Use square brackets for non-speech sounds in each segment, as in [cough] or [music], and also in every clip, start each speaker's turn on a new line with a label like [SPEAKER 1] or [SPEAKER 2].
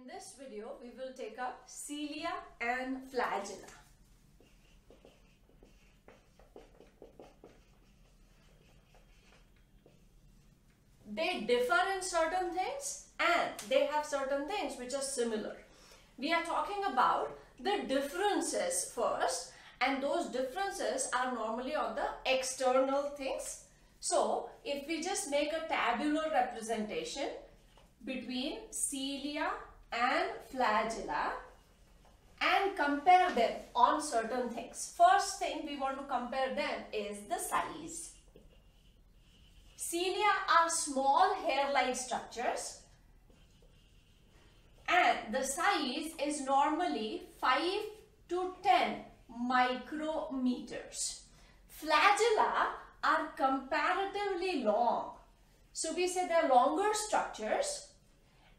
[SPEAKER 1] In this video, we will take up cilia and flagella. They differ in certain things and they have certain things which are similar. We are talking about the differences first and those differences are normally on the external things. So, if we just make a tabular representation between cilia and flagella and compare them on certain things. First thing we want to compare them is the size. Cilia are small hair-like structures and the size is normally 5 to 10 micrometers. Flagella are comparatively long. So we say they're longer structures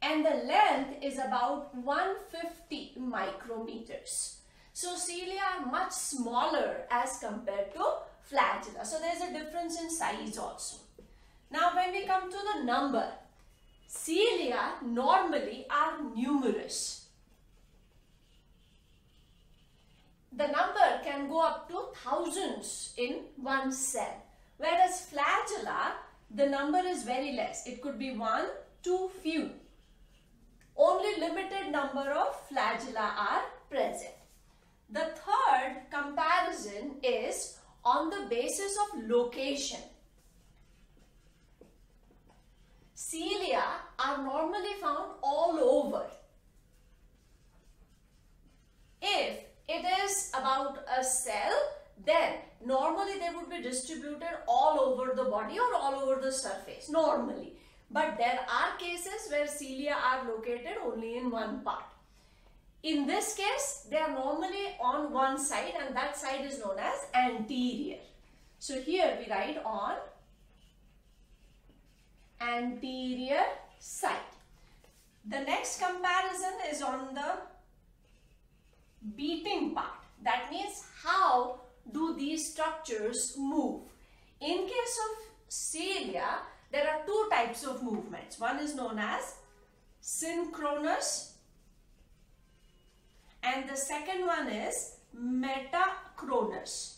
[SPEAKER 1] and the length is about 150 micrometers. So cilia are much smaller as compared to flagella. So there's a difference in size also. Now when we come to the number, cilia normally are numerous. The number can go up to thousands in one cell. Whereas flagella, the number is very less. It could be one, two, few only limited number of flagella are present. The third comparison is on the basis of location. Cilia are normally found all over. If it is about a cell, then normally they would be distributed all over the body or all over the surface, normally. But there are cases where cilia are located only in one part. In this case, they are normally on one side and that side is known as anterior. So here we write on anterior side. The next comparison is on the beating part. That means how do these structures move. In case of cilia, there are two types of movements. One is known as synchronous and the second one is metachronous.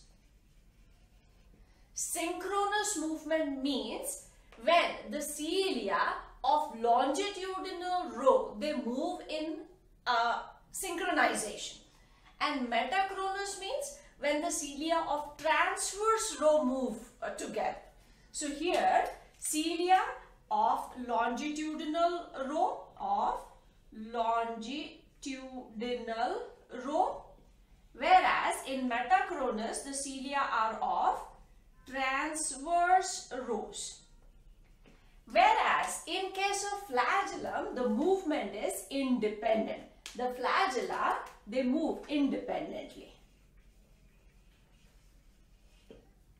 [SPEAKER 1] Synchronous movement means when the cilia of longitudinal row they move in uh, synchronization and metachronous means when the cilia of transverse row move uh, together. So here cilia of longitudinal row of longitudinal row whereas in metachronous the cilia are of transverse rows. Whereas in case of flagellum the movement is independent. The flagella they move independently.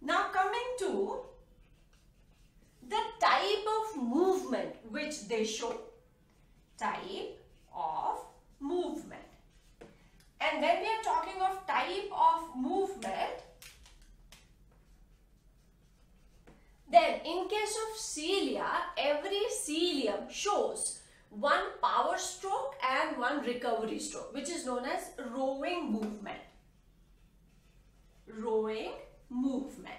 [SPEAKER 1] Now coming to the type of movement which they show. Type of movement. And when we are talking of type of movement, then in case of cilia, every cilium shows one power stroke and one recovery stroke, which is known as rowing movement. Rowing movement.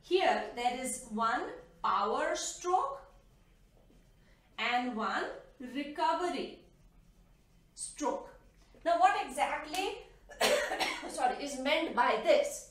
[SPEAKER 1] Here, there is one power stroke and one recovery stroke. Now what exactly [coughs] sorry is meant by this?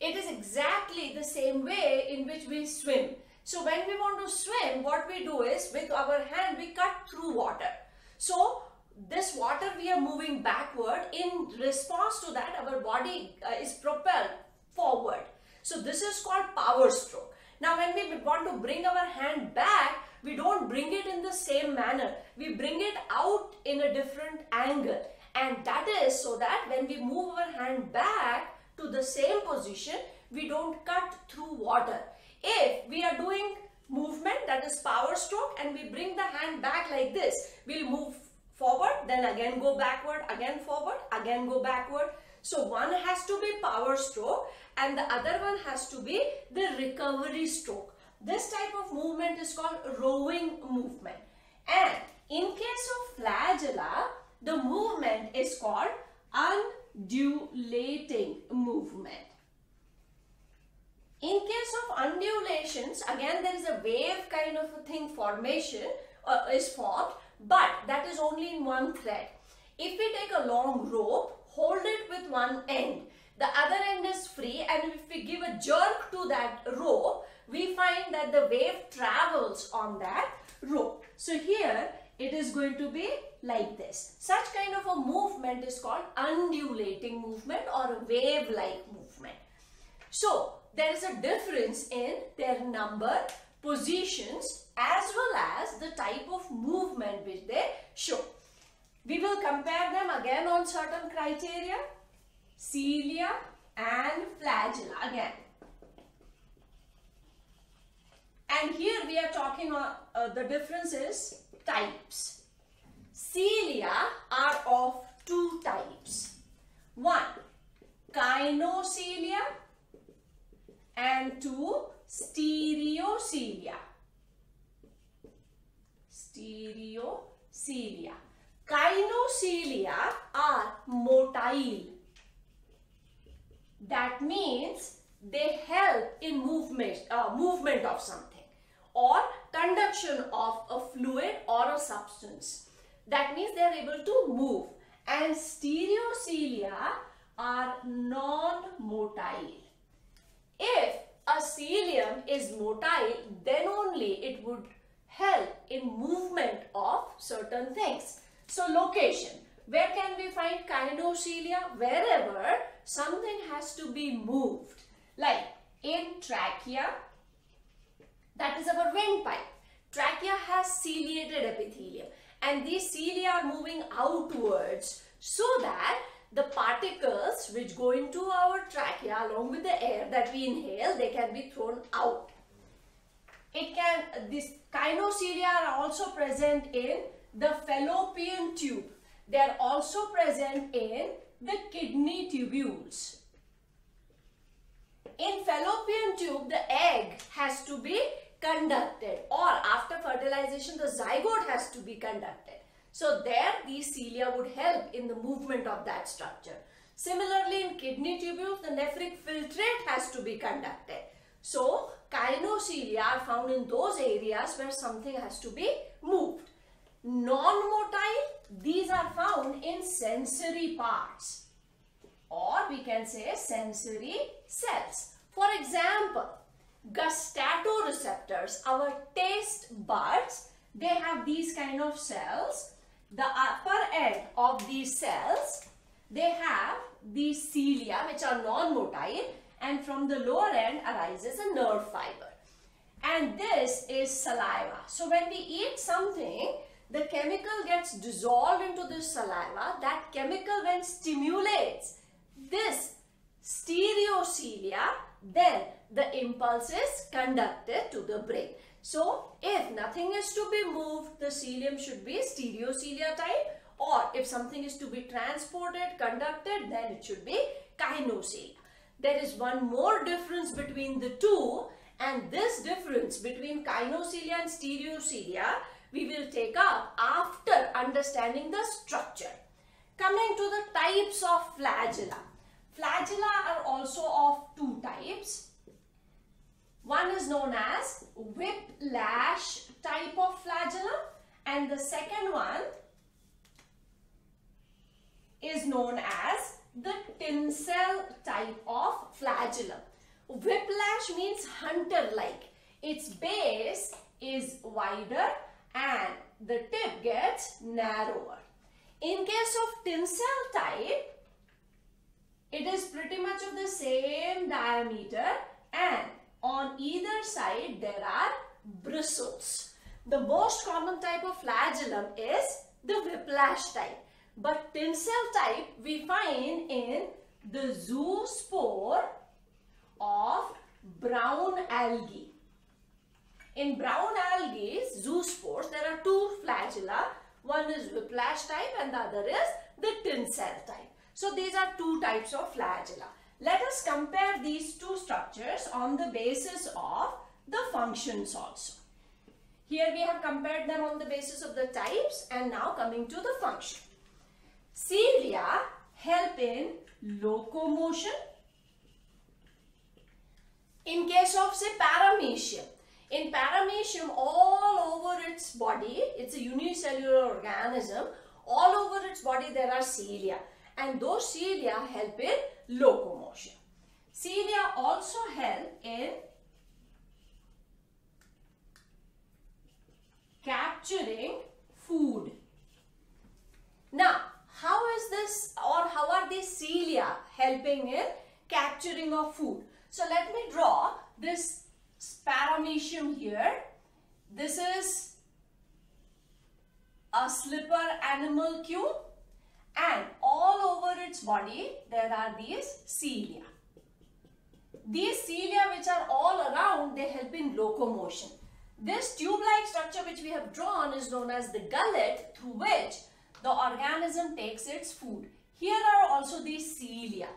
[SPEAKER 1] It is exactly the same way in which we swim. So when we want to swim, what we do is with our hand we cut through water. So this water we are moving backward. In response to that, our body uh, is propelled forward. So this is called power stroke. Now when we want to bring our hand back, we don't bring it in the same manner. We bring it out in a different angle. And that is so that when we move our hand back to the same position, we don't cut through water. If we are doing movement that is power stroke and we bring the hand back like this, we'll move forward, then again go backward, again forward, again go backward. So one has to be power stroke and the other one has to be the recovery stroke. This type of movement is called rowing movement. And In case of flagella, the movement is called undulating movement. In case of undulations, again there is a wave kind of a thing formation uh, is formed, but that is only in one thread. If we take a long rope, hold it with one end, the other end is free and if we give a jerk to that rope, we find that the wave travels on that rope. So here it is going to be like this. Such kind of a movement is called undulating movement or a wave-like movement. So there is a difference in their number, positions as well as the type of movement which they show. We will compare them again on certain criteria. Cilia and flagella again. And here we are talking on uh, the differences types. Cilia are of two types. One, kinocilia and two, stereocilia. Stereocilia. Kinocilia are motile. That means they help in movement, uh, movement of something or conduction of a fluid or a substance. That means they are able to move. And stereocilia are non-motile. If a cilium is motile, then only it would help in movement of certain things. So location, where can we find kinocilia? Wherever something has to be moved. Like in trachea, that is our windpipe. Trachea has ciliated epithelium and these cilia are moving outwards so that the particles which go into our trachea along with the air that we inhale, they can be thrown out. It can, this kinocilia are also present in the fallopian tube. They are also present in the kidney tubules. In fallopian tube, the egg has to be conducted or after fertilization, the zygote has to be conducted. So there these cilia would help in the movement of that structure. Similarly in kidney tubules the nephric filtrate has to be conducted. So kinocilia are found in those areas where something has to be moved. Non-motile these are found in sensory parts or we can say sensory cells. For example, gustatoreceptors, our taste buds, they have these kind of cells the upper end of these cells, they have these cilia which are non-motile and from the lower end arises a nerve fiber. And this is saliva. So when we eat something, the chemical gets dissolved into this saliva. That chemical when stimulates this stereocilia, then the impulse is conducted to the brain. So, if nothing is to be moved, the cilium should be stereocilia type or if something is to be transported, conducted, then it should be kinocilia. There is one more difference between the two and this difference between kinocilia and stereocilia we will take up after understanding the structure. Coming to the types of flagella. Flagella are also of two types. One is known as whiplash type of flagella and the second one is known as the tinsel type of flagellum. Whiplash means hunter-like. Its base is wider and the tip gets narrower. In case of tinsel type, it is pretty much of the same diameter and on either side there are bristles. The most common type of flagellum is the whiplash type. But tinsel type we find in the zoospore of brown algae. In brown algae, zoospores, there are two flagella. One is whiplash type and the other is the tinsel type. So these are two types of flagella. Let us compare these two structures on the basis of the functions also. Here we have compared them on the basis of the types and now coming to the function. Cilia help in locomotion. In case of say paramecium, in paramecium all over its body, it's a unicellular organism, all over its body there are cilia and those cilia help in locomotion. Cilia also help in capturing food. Now, how is this or how are these cilia helping in capturing of food? So, let me draw this paramecium here. This is a slipper animalcule and all over its body there are these cilia. These cilia which are all around they help in locomotion. This tube-like structure which we have drawn is known as the gullet through which the organism takes its food. Here are also the cilia.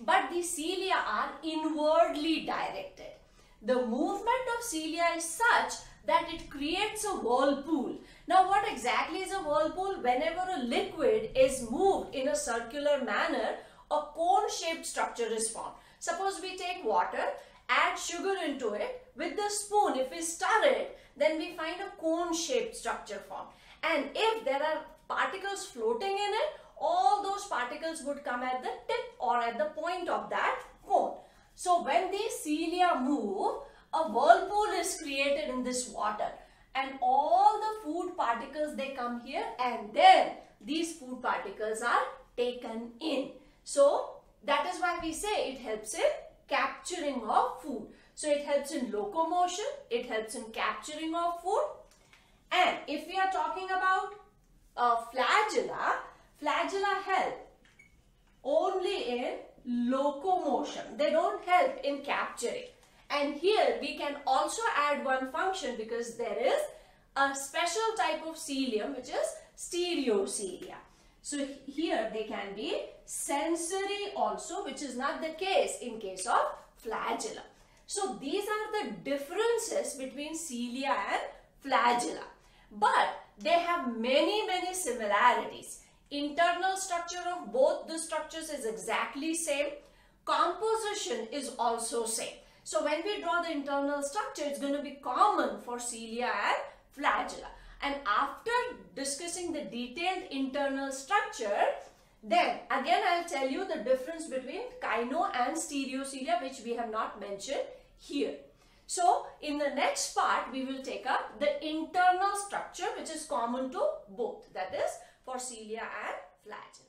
[SPEAKER 1] But the cilia are inwardly directed. The movement of cilia is such that it creates a whirlpool. Now what exactly is a whirlpool? Whenever a liquid is moved in a circular manner, a cone-shaped structure is formed. Suppose we take water, add sugar into it, with the spoon, if we stir it, then we find a cone-shaped structure formed. And if there are particles floating in it, all those particles would come at the tip or at the point of that cone. So when these cilia move, a whirlpool is created in this water and all the food particles they come here and then these food particles are taken in. So that is why we say it helps in capturing of food. So it helps in locomotion, it helps in capturing of food and if we are talking about uh, flagella, flagella help only in locomotion. They don't help in capturing. And here we can also add one function because there is a special type of cilium which is stereocilia. So here they can be sensory also which is not the case in case of flagella. So these are the differences between cilia and flagella. But they have many many similarities. Internal structure of both the structures is exactly same. Composition is also same. So when we draw the internal structure, it's going to be common for cilia and flagella. And after discussing the detailed internal structure, then again I'll tell you the difference between kino and stereocilia which we have not mentioned here. So in the next part we will take up the internal structure which is common to both that is for cilia and flagella.